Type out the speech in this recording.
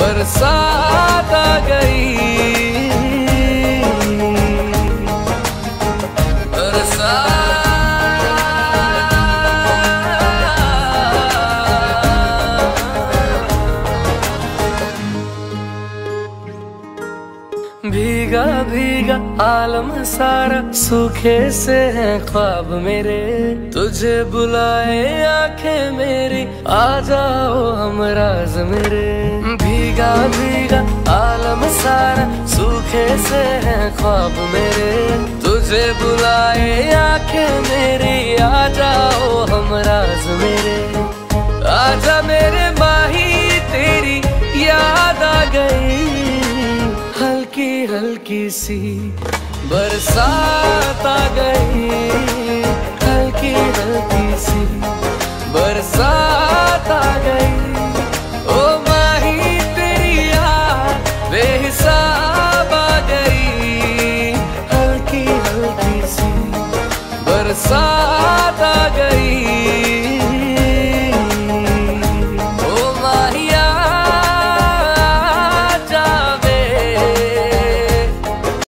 बरसात आ गई। भीगा भीगा आलम सारा सूखे से है ख्वाब मेरे। तुझे बुलाए आँखें मेरी, आ जाओ हम राज मेरे। भीगा भीगा आलम सारा सूखे से है ख्वाब मेरे। तुझे बुलाए आँखें मेरी, आ जाओ हम राज मेरे। आजा मेरे माही, तेरी याद आ गई। हल्की हल्की सी बरसात आ गई।